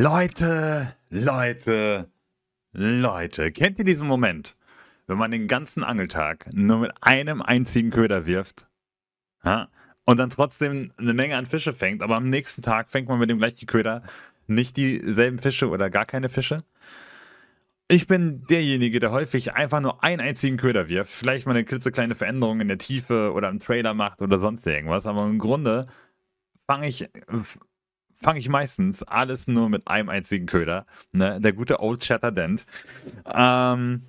Leute, Leute, Leute, kennt ihr diesen Moment, wenn man den ganzen Angeltag nur mit einem einzigen Köder wirft ja, und dann trotzdem eine Menge an Fische fängt, aber am nächsten Tag fängt man mit dem gleichen Köder nicht dieselben Fische oder gar keine Fische? Ich bin derjenige, der häufig einfach nur einen einzigen Köder wirft, vielleicht mal eine klitzekleine Veränderung in der Tiefe oder im Trailer macht oder sonst irgendwas, aber im Grunde fange ich, fange ich meistens alles nur mit einem einzigen Köder. Ne? Der gute Old Shatter Dent. Ähm,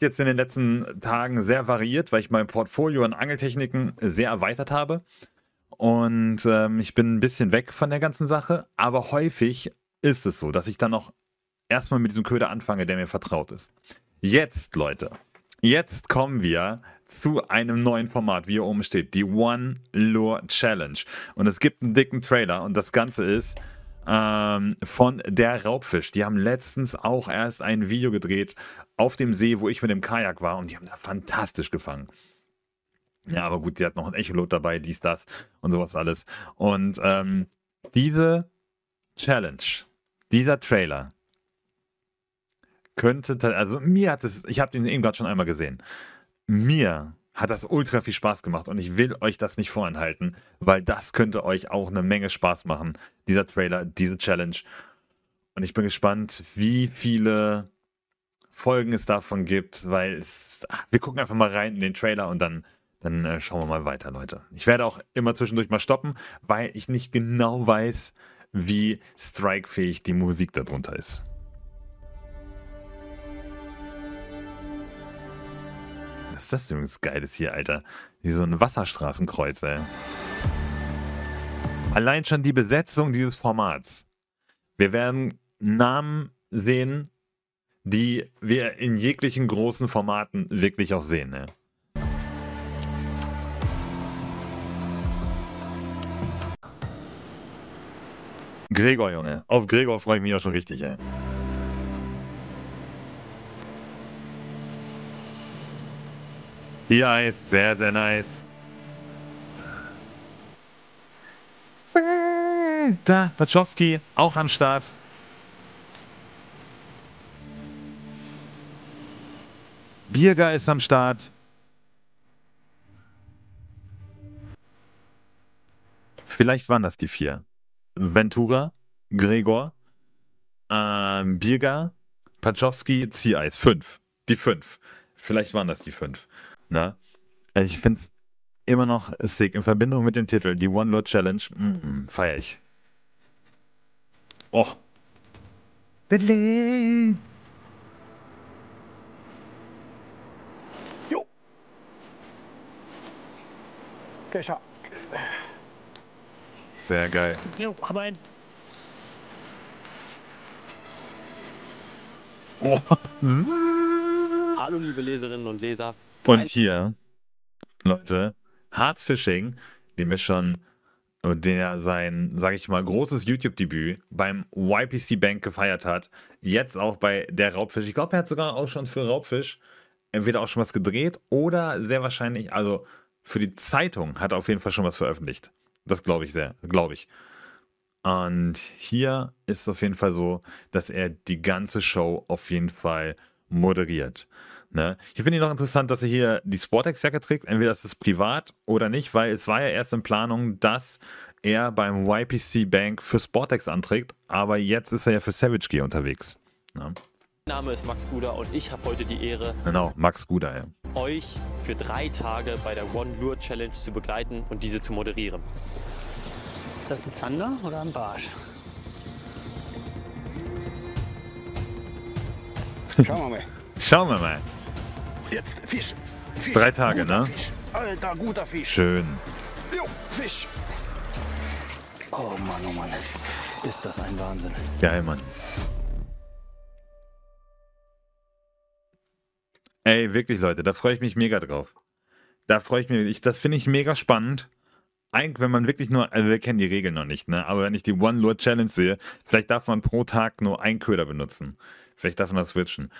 jetzt in den letzten Tagen sehr variiert, weil ich mein Portfolio an Angeltechniken sehr erweitert habe. Und ähm, ich bin ein bisschen weg von der ganzen Sache, aber häufig ist es so, dass ich dann noch erstmal mit diesem Köder anfange, der mir vertraut ist. Jetzt, Leute, jetzt kommen wir zu einem neuen Format, wie hier oben steht, die One Lure Challenge. Und es gibt einen dicken Trailer und das Ganze ist ähm, von der Raubfisch. Die haben letztens auch erst ein Video gedreht auf dem See, wo ich mit dem Kajak war und die haben da fantastisch gefangen. Ja, aber gut, sie hat noch ein Echolot dabei, dies, das und sowas alles. Und ähm, diese Challenge, dieser Trailer, könnte, also mir hat es, ich habe den eben gerade schon einmal gesehen, mir hat das ultra viel Spaß gemacht und ich will euch das nicht vorenthalten, weil das könnte euch auch eine Menge Spaß machen, dieser Trailer, diese Challenge. Und ich bin gespannt, wie viele Folgen es davon gibt, weil es, wir gucken einfach mal rein in den Trailer und dann, dann äh, schauen wir mal weiter, Leute. Ich werde auch immer zwischendurch mal stoppen, weil ich nicht genau weiß, wie strikefähig die Musik darunter ist. Was ist das übrigens Geiles hier, Alter? Wie so ein Wasserstraßenkreuz, ey. Allein schon die Besetzung dieses Formats. Wir werden Namen sehen, die wir in jeglichen großen Formaten wirklich auch sehen, ne? Gregor, Junge. Auf Gregor freue ich mich auch schon richtig, ey. Ja, ist sehr, sehr nice. Da, Wachowski, auch am Start. Birger ist am Start. Vielleicht waren das die vier. Ventura, Gregor, ähm, Birger, Pachowski, Ziereis. Fünf. Die fünf. Vielleicht waren das die fünf. Ne? Also ich finde es immer noch sick. In Verbindung mit dem Titel, die One Lord Challenge, mm, feiere ich. Oh. Jo. Kescher. Sehr geil. Jo, hab ein. Oh. Hallo liebe Leserinnen und Leser. Und hier, Leute, Harzfishing, dem ist schon der sein, sage ich mal, großes YouTube-Debüt beim YPC Bank gefeiert hat. Jetzt auch bei der Raubfisch. Ich glaube, er hat sogar auch schon für Raubfisch entweder auch schon was gedreht oder sehr wahrscheinlich, also für die Zeitung hat er auf jeden Fall schon was veröffentlicht. Das glaube ich sehr, glaube ich. Und hier ist es auf jeden Fall so, dass er die ganze Show auf jeden Fall moderiert. Ne? Ich finde ihn noch interessant, dass er hier die Sportex-Jacke trägt. Entweder ist es privat oder nicht, weil es war ja erst in Planung, dass er beim YPC Bank für Sportex anträgt, aber jetzt ist er ja für Savage Gear unterwegs. Ne? Mein Name ist Max Guder und ich habe heute die Ehre, Genau, Max Guder, ja. euch für drei Tage bei der One Lure Challenge zu begleiten und diese zu moderieren. Ist das ein Zander oder ein Barsch? Schauen wir mal. Schauen wir mal. Jetzt Fisch. Fisch. Drei Tage, guter ne? Fisch. Alter, guter Fisch. Schön. Jo, Fisch. Oh Mann, oh Mann. Ist das ein Wahnsinn. Geil, Mann. Ey, wirklich, Leute, da freue ich mich mega drauf. Da freue ich mich, ich, das finde ich mega spannend. Eigentlich, wenn man wirklich nur, also wir kennen die Regeln noch nicht, ne? Aber wenn ich die One Lure Challenge sehe, vielleicht darf man pro Tag nur einen Köder benutzen. Vielleicht darf man das switchen.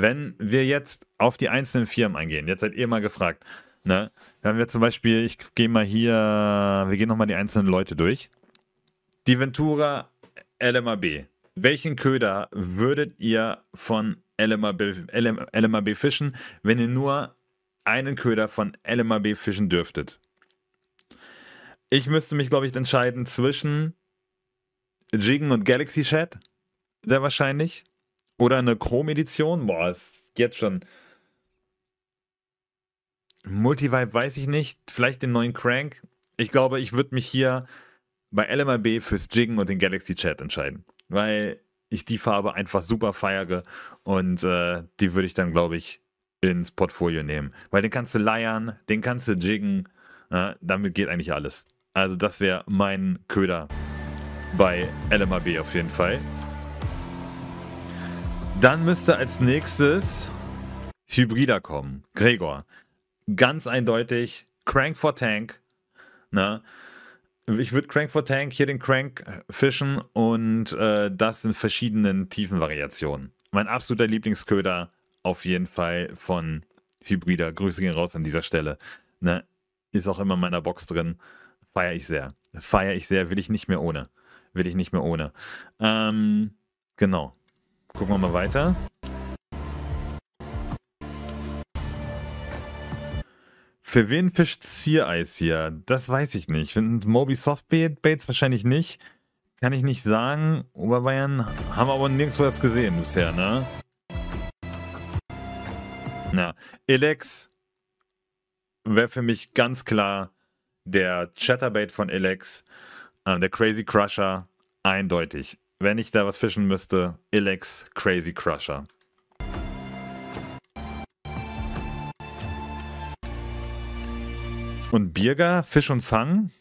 Wenn wir jetzt auf die einzelnen Firmen eingehen, jetzt seid ihr mal gefragt, ne? Wenn wir zum Beispiel, ich gehe mal hier, wir gehen nochmal die einzelnen Leute durch. Die Ventura LMAB. Welchen Köder würdet ihr von LMAB, LM, LMAB fischen, wenn ihr nur einen Köder von LMAB fischen dürftet? Ich müsste mich, glaube ich, entscheiden zwischen Jigen und Galaxy Chat. Sehr wahrscheinlich. Oder eine Chrome-Edition. Boah, ist jetzt schon. Multivibe weiß ich nicht. Vielleicht den neuen Crank. Ich glaube, ich würde mich hier bei LMAB fürs Jiggen und den Galaxy Chat entscheiden. Weil ich die Farbe einfach super feiere und äh, die würde ich dann, glaube ich, ins Portfolio nehmen. Weil den kannst du leiern, den kannst du jiggen. Äh, damit geht eigentlich alles. Also, das wäre mein Köder bei LMAB auf jeden Fall. Dann müsste als nächstes Hybrider kommen. Gregor. Ganz eindeutig Crank for Tank. Na, ich würde Crank for Tank hier den Crank fischen und äh, das in verschiedenen Tiefenvariationen. Mein absoluter Lieblingsköder auf jeden Fall von Hybrider. Grüße gehen raus an dieser Stelle. Ne? Ist auch immer in meiner Box drin. Feiere ich sehr. Feiere ich sehr, will ich nicht mehr ohne. Will ich nicht mehr ohne. Ähm, genau. Gucken wir mal weiter. Für wen fischt Ziereis hier? Das weiß ich nicht. Finden Moby Softbaits wahrscheinlich nicht. Kann ich nicht sagen. Oberbayern haben wir aber nirgendwo was gesehen bisher, ne? Na, Elex wäre für mich ganz klar der Chatterbait von Elex, äh, der Crazy Crusher, eindeutig. Wenn ich da was fischen müsste, Elex Crazy Crusher. Und Birger, Fisch und Fang,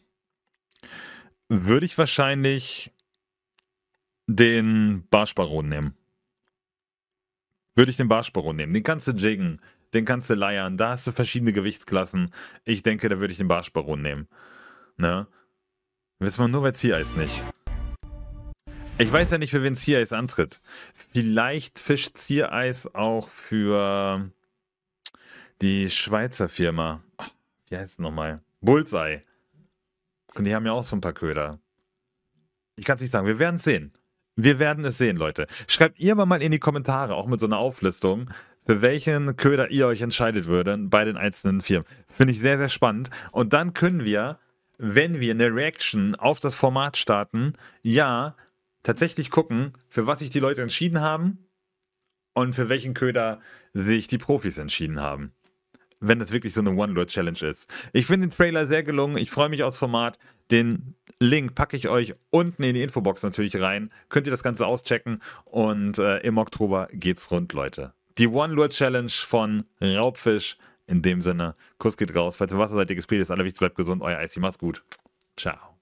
würde ich wahrscheinlich den Barschbaron nehmen. Würde ich den Barschbaron nehmen. Den kannst du jiggen, den kannst du leiern. Da hast du verschiedene Gewichtsklassen. Ich denke, da würde ich den Barschbaron nehmen. Ne? Wissen wir nur bei Ziereis nicht. Ich weiß ja nicht, für wen Ziereis antritt. Vielleicht fischt Ziereis auch für die Schweizer Firma. Wie heißt es nochmal? Bullseye. Und die haben ja auch so ein paar Köder. Ich kann es nicht sagen. Wir werden es sehen. Wir werden es sehen, Leute. Schreibt ihr aber mal in die Kommentare, auch mit so einer Auflistung, für welchen Köder ihr euch entscheidet würdet bei den einzelnen Firmen. Finde ich sehr, sehr spannend. Und dann können wir, wenn wir eine Reaction auf das Format starten, ja, tatsächlich gucken, für was sich die Leute entschieden haben und für welchen Köder sich die Profis entschieden haben. Wenn das wirklich so eine One-Lure-Challenge ist. Ich finde den Trailer sehr gelungen. Ich freue mich aufs Format. Den Link packe ich euch unten in die Infobox natürlich rein. Könnt ihr das Ganze auschecken. Und äh, im Oktober geht's rund, Leute. Die One-Lure-Challenge von Raubfisch. In dem Sinne, Kuss geht raus. Falls ihr Wasser seid, ihr gespielt ist, alle wichtig, bleibt gesund. Euer IC, macht's gut. Ciao.